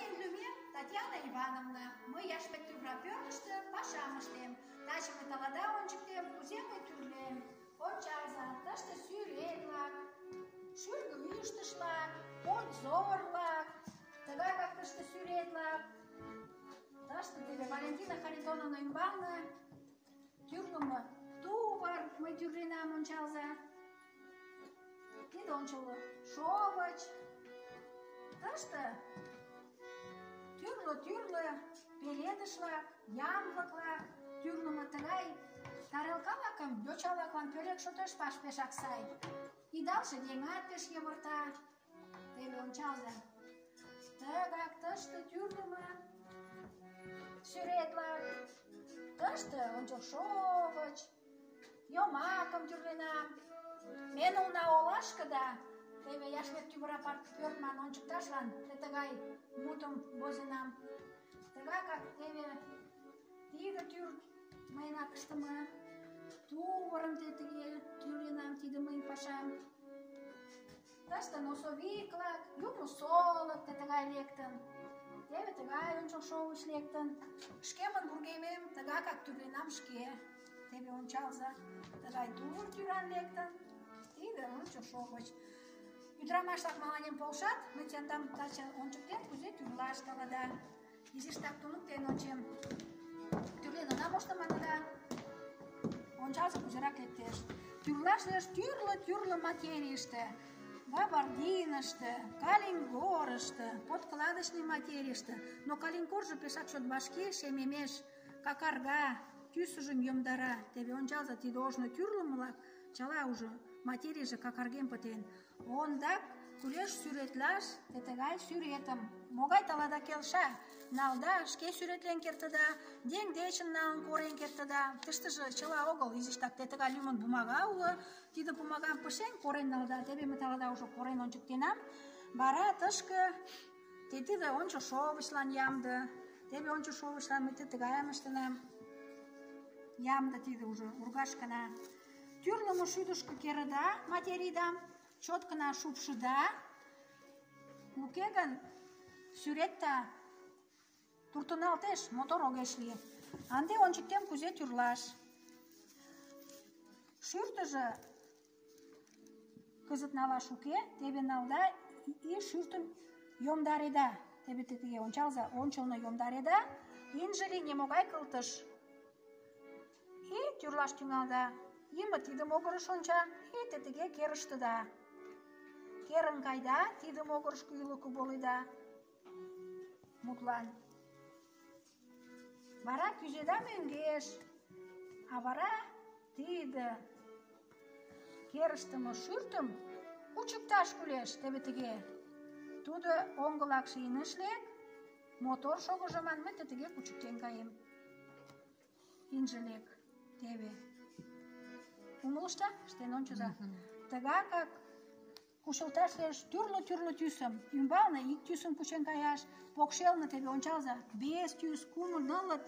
Мыйын лӱмем Татьяна Ивановна. Мый Яшмет тӱвра пӧртыштӧ пашам ыштем. Таче мый тыланда ончыктем, кузе мый тӱрлем. Ончалза, тыште сӱрет-влак, шӱргӧ ӱштыш-влак, подзор-влак, тыгайрак тыште сӱрет-влак. Тыште теве Валентина Харитоновна ӱмбалне тӱрлымӧ тувыр мый тӱрленам, ончалза. Тиде ончылно шовыч. Тыште түрлі пеледі шылақ ямғықлақ түрлі матылай тарелкалакым йочалаклан пӧлек шотеш паш пешак сай. Идалше еҥат пеш йывырта теве ончалза тыгак тыште тӱрлымӧ сӱретлак тыште ончылшовыч йомакым тӱрленам ме нулна олашке да теве Яшмет тӱвыра пӧртман ончыкташлан те тыгай мутым возенам. Тыгакак теве тиде тӱр мыйынак ыштыме, тувырым те тыге тӱрленам, тиде мыйын пашам. Тыште носовик-влак, юмо солык те тыгай лектын. Теве тыгай ончыл шовыч лектын. Шкемын вургемем тыгакак тӱрленам шке. Теве ончалза, тыгай тувыр тӱран лектын. Тиде ончыл шовыч. Ӱдырамаш-влак мыланем полшат, мый тендам таче ончыктем, кузе тӱрлаш тылада. Изиштак туныктен ончем. Тӱрлен она мошто маныда. Ончалза, кузерак лектеш. Тӱрлаш лиеш тӱрлӧ-тӱрлӧ материйыште. Габардиныште, калингорышто, подкладочный материйыште. Но калингоржо пешак чот вашке, шемемеш, какарга, тӱсыжым йомдара. Теве ончалза, тиде ожно тӱрлымылак чыла уже материйже какарген пытен. Ондак кӱлеш сӱретлаш те тыгай сӱретым. Могай тылада келша? Налда, шке сӱретлен кертыда, еҥ дечын налын корен кертыда. Тыштыже чыла огыл, изиштак те тыгай лӱмын бумага уло. Тиде бумагам пышен корен налда. Теве мый тылада уже корен ончыктенам. Вара тышке те тиде ончо шовычлан ямде. Теве ончо шовычлан мый тыгайым ыштенам. Ямде тиде уже ургашкына. Тӱрлымӧ шӱдышкӧ керыда материйдам, чоткына шупшыда. Уке гын сӱретда туртыналтеш, мотор огеш лий. Ынде ончыктем, кузе тӱрлаш. Шӱртыжӧ кызыт налаш уке, теве налда и шӱртым йомдареда. Теве тыге ончалза, ончылно йомдареда, ынже лий нимогай кылтыш. И тӱрлаш тӱҥалда. Йыме тиде могырыш онча, и те тыге керыштыда. Керын кайда, тиде могырышко ӱлыкӧ воледа. Мутлан. Вара кӱзеда мӧҥгеш, а вара тиде керыштыме шӱртым кучыкташ кӱлеш, теве тыге. Тудо оҥгылакше иныш мотор шогыжо манмет тыге кучыктен каем. Инже лек. Умылышда? Ыштен ончыза. Тыгакак кучылташ лиеш тӱрлӧ-тӱрлӧ тӱсым. Ӱмбалне ик тӱсым кучен каяш, покшелне теве ончалза, вес тӱс, кумыл, нылыт.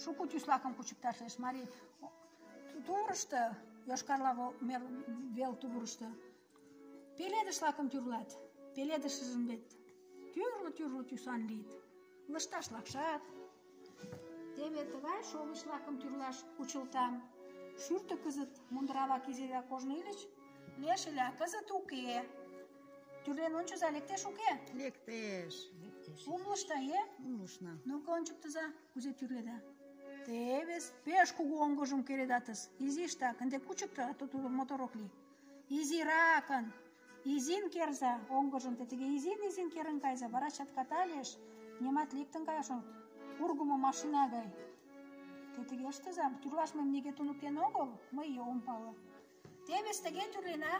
Шуко тӱслакым кучыкташ лиеш. Марий тувырышто, Йошкарла вел тувырышто, пеледыш-влакым тӱрлат. Пеледышыжым вет тӱрлӧ-тӱрлӧ тӱсан лийыт. Лышташ-влакшат. Теве тыгай шовыч-влакым тӱрлаш кучылтам. Шӱртӧ кызыт мундырала изирак кожно ыльыч, лиеш ыле, а кызыт уке. Тӱрлен ончыза, лектеш уке? Лектеш. Умылышда, е? Умылышна. Ну-ка ончыктыза, кузе тӱрледа. Теве пеш кугу оҥгыжым кередатыс. Изиштак, ынде кучыкто, а то тудо мотор ок лий. Изиракын, изин керза оҥгыжым, те тыге изин-изин керын кайза, вара чатката лиеш, нимат лектын каяш ургымо машина гай. Те тыге ыштыза, тӱрлаш нигӧ туныктен огыл, мый ом пале. Теве тыге тӱрлена,